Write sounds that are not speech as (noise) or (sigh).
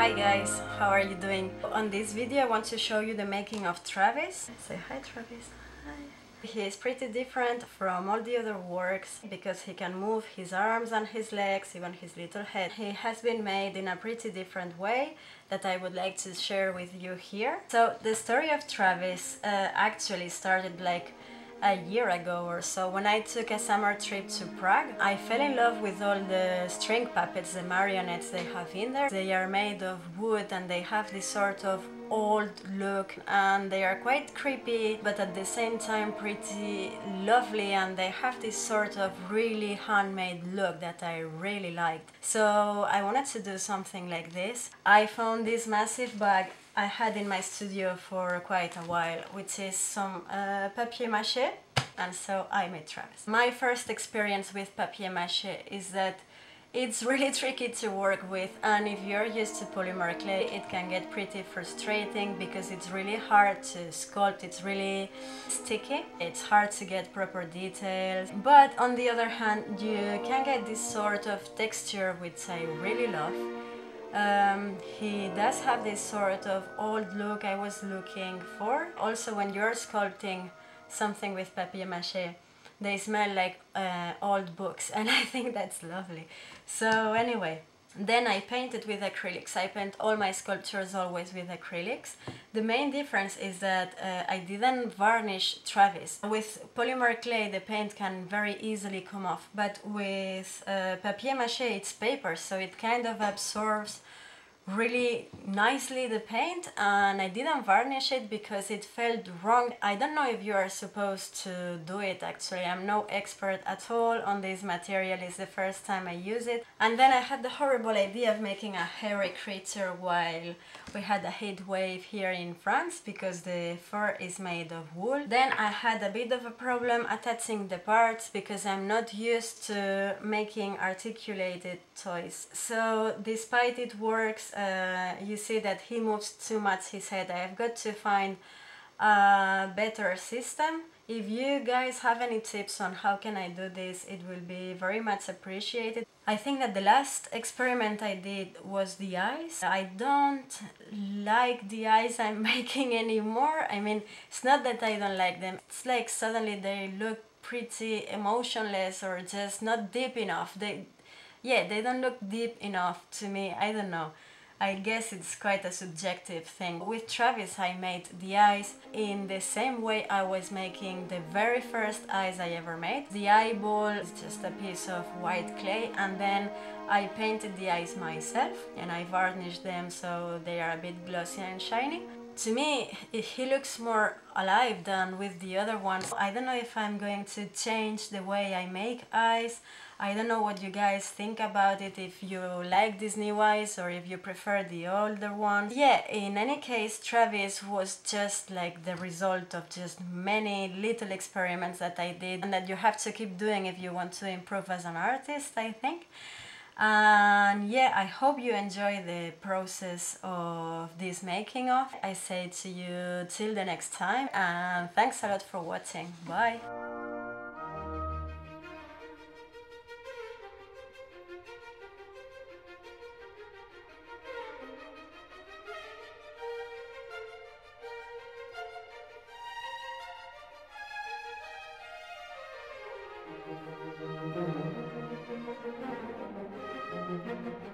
Hi guys, how are you doing? On this video I want to show you the making of Travis. Say hi Travis. Hi. He is pretty different from all the other works because he can move his arms and his legs, even his little head. He has been made in a pretty different way that I would like to share with you here. So the story of Travis uh, actually started like a year ago or so when I took a summer trip to Prague. I fell in love with all the string puppets, the marionettes they have in there. They are made of wood and they have this sort of old look and they are quite creepy but at the same time pretty lovely and they have this sort of really handmade look that I really liked. So I wanted to do something like this. I found this massive bag I had in my studio for quite a while, which is some uh, papier-mâché, and so I made Travis. My first experience with papier-mâché is that it's (laughs) really tricky to work with and if you're used to polymer clay it can get pretty frustrating because it's really hard to sculpt, it's really sticky, it's hard to get proper details but on the other hand you can get this sort of texture which I really love um, he does have this sort of old look I was looking for. Also when you're sculpting something with papier-mâché, they smell like uh, old books (laughs) and I think that's lovely. So anyway, then I painted with acrylics. I paint all my sculptures always with acrylics. The main difference is that uh, I didn't varnish Travis. With polymer clay the paint can very easily come off, but with uh, papier-mâché it's paper, so it kind of absorbs really nicely the paint and I didn't varnish it because it felt wrong. I don't know if you are supposed to do it actually. I'm no expert at all on this material. It's the first time I use it. And then I had the horrible idea of making a hairy creature while we had a heat wave here in France because the fur is made of wool. Then I had a bit of a problem attaching the parts because I'm not used to making articulated toys. So despite it works uh, you see that he moves too much his head. I have got to find a better system. If you guys have any tips on how can I do this, it will be very much appreciated. I think that the last experiment I did was the eyes. I don't like the eyes I'm (laughs) making anymore. I mean, it's not that I don't like them. It's like suddenly they look pretty emotionless or just not deep enough. They, yeah, they don't look deep enough to me. I don't know. I guess it's quite a subjective thing. With Travis I made the eyes in the same way I was making the very first eyes I ever made. The eyeball is just a piece of white clay and then I painted the eyes myself and I varnished them so they are a bit glossy and shiny. To me, he looks more alive than with the other ones. I don't know if I'm going to change the way I make eyes. I don't know what you guys think about it, if you like these new eyes or if you prefer the older one. Yeah, in any case, Travis was just like the result of just many little experiments that I did and that you have to keep doing if you want to improve as an artist, I think and yeah i hope you enjoy the process of this making of i say to you till the next time and thanks a lot for watching bye Thank you thank you